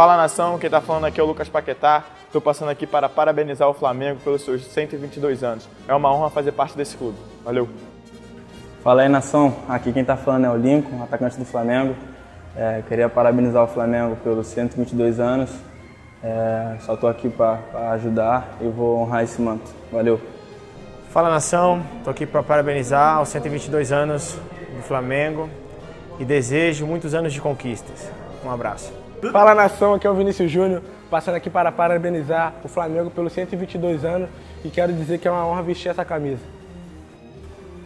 Fala nação, quem está falando aqui é o Lucas Paquetá. Estou passando aqui para parabenizar o Flamengo pelos seus 122 anos. É uma honra fazer parte desse clube. Valeu! Fala aí nação, aqui quem está falando é o Lincoln, atacante do Flamengo. É, queria parabenizar o Flamengo pelos 122 anos. É, só estou aqui para ajudar e vou honrar esse manto. Valeu! Fala nação, estou aqui para parabenizar os 122 anos do Flamengo e desejo muitos anos de conquistas. Um abraço. Fala nação, aqui é o Vinícius Júnior, passando aqui para parabenizar o Flamengo pelos 122 anos e quero dizer que é uma honra vestir essa camisa.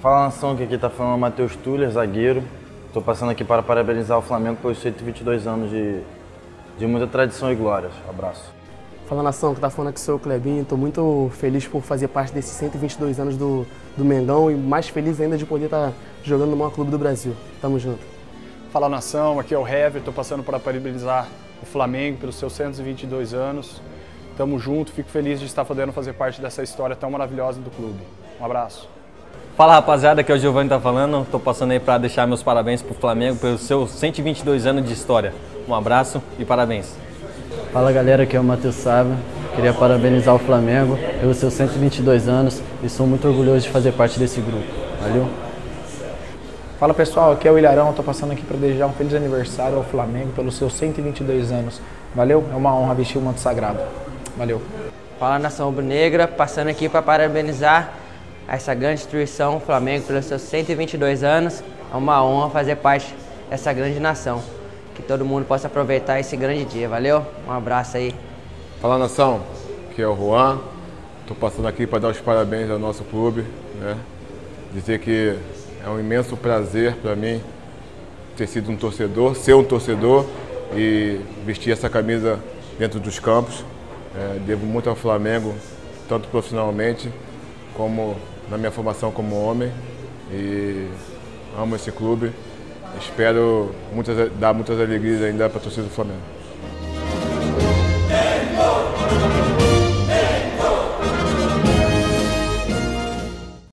Fala nação, que aqui está falando o Matheus Tuller, zagueiro. Estou passando aqui para parabenizar o Flamengo pelos 122 anos de, de muita tradição e glórias. Abraço. Fala nação, que está falando aqui sou o Clebinho. Estou muito feliz por fazer parte desses 122 anos do, do Mengão e mais feliz ainda de poder estar tá jogando no maior clube do Brasil. Tamo junto. Fala nação, aqui é o Hever, estou passando para parabenizar o Flamengo pelos seus 122 anos. Tamo junto, fico feliz de estar podendo fazer parte dessa história tão maravilhosa do clube. Um abraço. Fala rapaziada, aqui é o Giovanni tá falando. Estou passando aí para deixar meus parabéns pro Flamengo pelos seus 122 anos de história. Um abraço e parabéns. Fala galera, aqui é o Matheus Sávio. Queria parabenizar o Flamengo pelos seus 122 anos e sou muito orgulhoso de fazer parte desse grupo. Valeu? Fala pessoal, aqui é o Ilharão, estou passando aqui para desejar um feliz aniversário ao Flamengo pelos seus 122 anos. Valeu? É uma honra vestir o manto sagrado. Valeu. Fala nação rubro-negra, passando aqui para parabenizar essa grande instituição, o Flamengo, pelos seus 122 anos. É uma honra fazer parte dessa grande nação. Que todo mundo possa aproveitar esse grande dia. Valeu? Um abraço aí. Fala nação, aqui é o Juan. Estou passando aqui para dar os parabéns ao nosso clube. Né? Dizer que é um imenso prazer para mim ter sido um torcedor, ser um torcedor e vestir essa camisa dentro dos campos. É, devo muito ao Flamengo, tanto profissionalmente como na minha formação como homem. E amo esse clube. Espero muitas, dar muitas alegrias ainda para a torcida do Flamengo.